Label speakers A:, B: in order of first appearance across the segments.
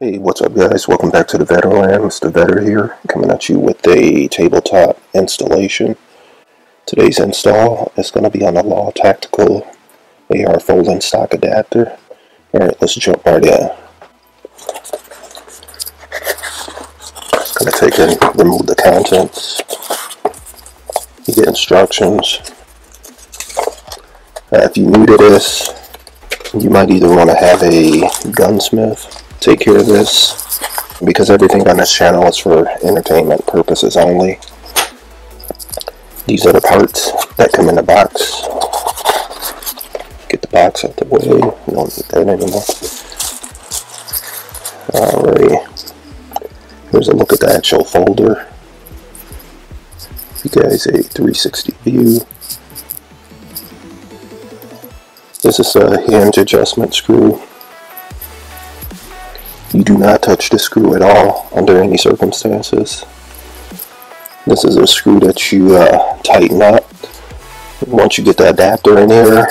A: Hey, what's up guys? Welcome back to the Vetterland. Mr. Vetter here, coming at you with a tabletop installation. Today's install is going to be on the Law Tactical AR folding stock adapter. Alright, let's jump right in. Gonna take and remove the contents. You get instructions. Uh, if you're new to this, you might either want to have a gunsmith take care of this because everything on this channel is for entertainment purposes only. These are the parts that come in the box. Get the box out the way. Don't need that anymore. Alright. Here's a look at the actual folder. You guys a 360 view. This is a hinge adjustment screw. You do not touch the screw at all under any circumstances. This is a screw that you uh, tighten up. Once you get the adapter in here,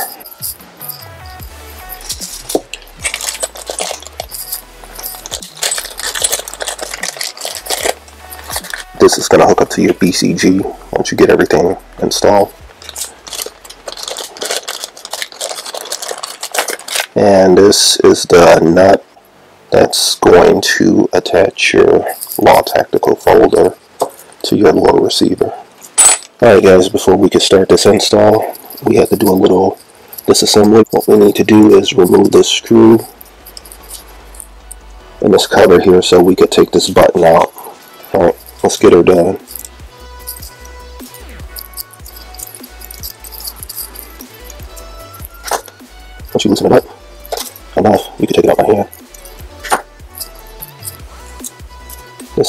A: this is going to hook up to your BCG once you get everything installed. And this is the nut that's going to attach your law tactical folder to your lower receiver. Alright guys, before we can start this install, we have to do a little disassembly. What we need to do is remove this screw and this cover here so we could take this button out. Alright, let's get her done.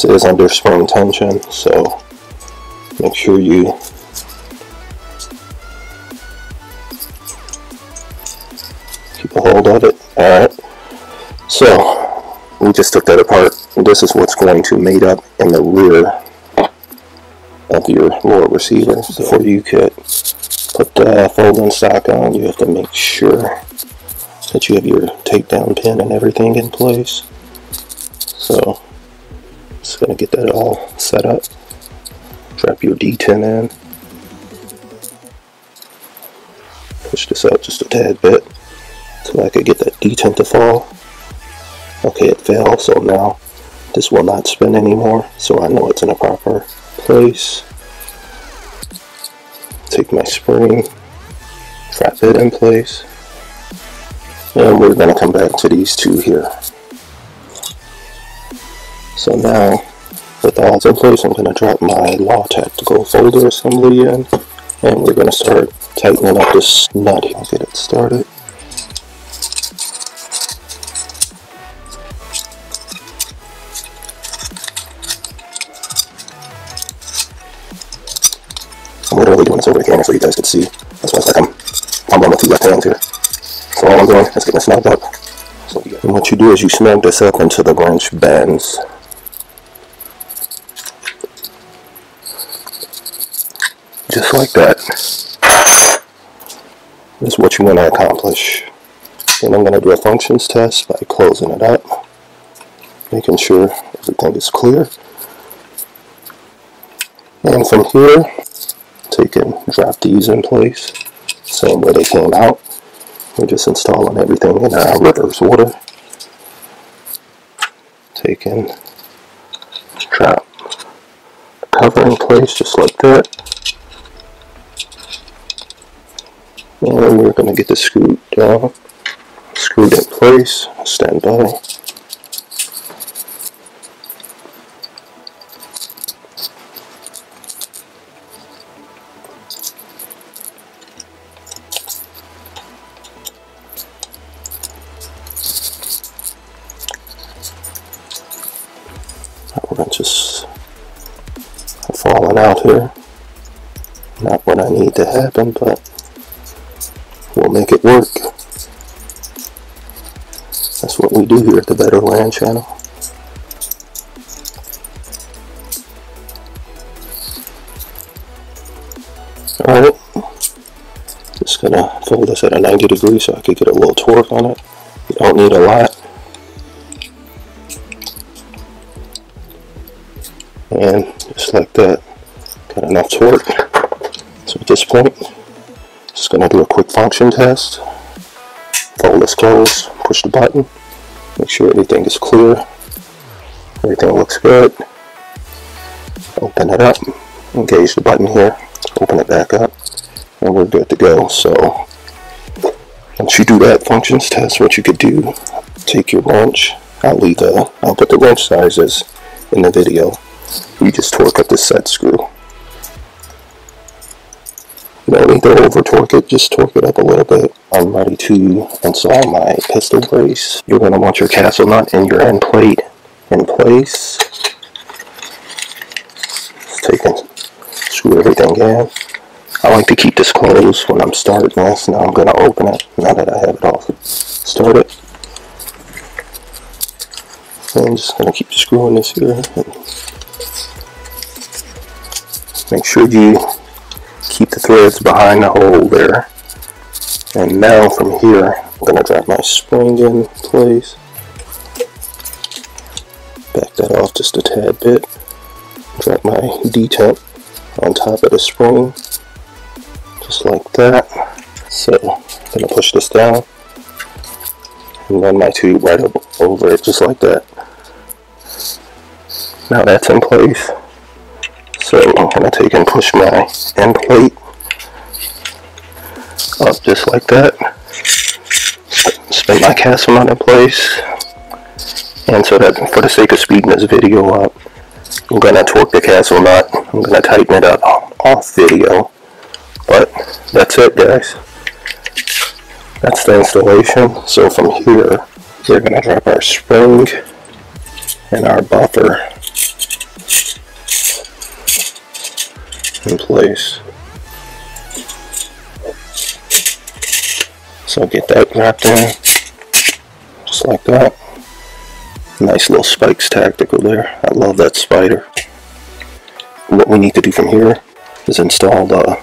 A: This is under spring tension, so make sure you keep a hold of it. Alright, so we just took that apart. This is what's going to mate up in the rear of your lower receiver. Before you could put the folding stock on, you have to make sure that you have your takedown pin and everything in place. So just gonna get that all set up. Drop your detent in. Push this out just a tad bit so I could get that detent to fall. Okay, it fell, so now this will not spin anymore, so I know it's in a proper place. Take my spring, trap it in place, and we're to come back to these two here. So now, with all in place, I'm going to drop my Law Tactical folder assembly in, and we're going to start tightening up this nut here. Get it started. I'm literally doing this over the camera so you guys can see. That's why it's like I'm, on the two left hands here. So all I'm doing is getting snugged up. So, and what you do is you snug this up until the wrench bends. Just like that. This is what you want to accomplish. And I'm going to do a functions test by closing it up, making sure everything is clear. And from here, take and drop these in place, same way they came out. We're just installing everything in our reverse order. Take and drop cover in place just like that. And we're going to get the screw down, screwed in place, stand by. Just falling out here. Not what I need to happen, but we'll make it work. That's what we do here at the Vetterland channel. Alright, just gonna fold this at a 90 degree so I could get a little torque on it. You don't need a lot. And just like that, got enough torque. So at this point, just gonna do a quick function test. Fold this closed, push the button, make sure everything is clear. Everything looks good. Open it up, engage the button here, open it back up, and we're good to go. So once you do that functions test, what you could do, take your wrench, I'll leave the, I'll put the wrench sizes in the video. You just torque up the set screw. You don't need to over torque it, just torque it up a little bit. I'm ready to install my pistol brace. You're going to want your castle nut and your end plate in place. Just take and screw everything in. I like to keep this closed when I'm starting this. Now I'm going to open it now that I have it all started. So I'm just going to keep screwing this here. make sure you keep the threads behind the hole there. And now from here, I'm going to drop my spring in place. Back that off just a tad bit. Drop my detent on top of the spring. Just like that. So, I'm going to push this down. And run my tube right over it just like that. Now that's in place. So I'm going to take and push my end plate up just like that. Spin my castle nut in place. And so that for the sake of speeding this video up, I'm going to torque the castle nut. I'm going to tighten it up off video. But that's it guys. That's the installation. So from here, we're going to drop our spring and our buffer in place. So get that wrapped in, just like that. Nice little spikes tactical there. I love that spider. What we need to do from here is install the,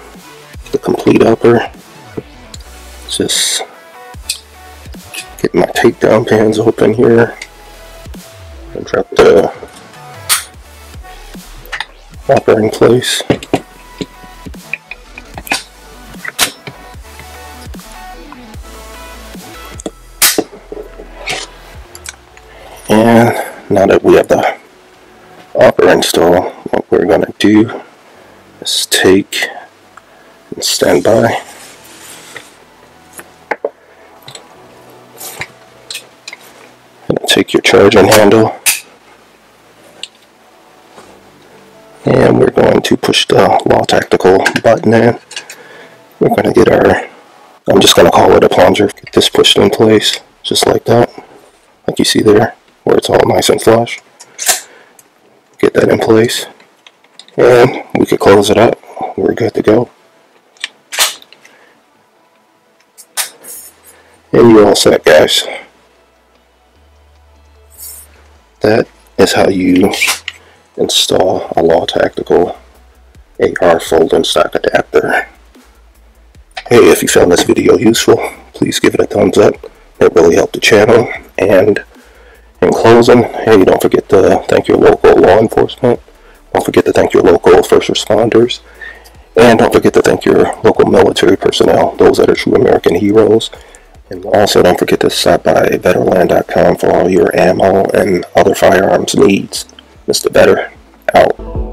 A: the complete upper. Just get my takedown pans open here and drop the upper in place. Now that we have the upper install, what we're going to do is take and stand by. take your charging handle and we're going to push the law tactical button in. We're going to get our, I'm just going to call it a plunger, get this pushed in place just like that, like you see there where it's all nice and flush. Get that in place. And we could close it up. We're good to go. And you're all set guys. That is how you install a Law Tactical AR fold-in stock adapter. Hey, if you found this video useful, please give it a thumbs up. It really helped the channel. And in closing, hey, don't forget to thank your local law enforcement. Don't forget to thank your local first responders. And don't forget to thank your local military personnel, those that are true American heroes. And also don't forget to stop by Vetterland.com for all your ammo and other firearms needs. Mr. Vetter, out.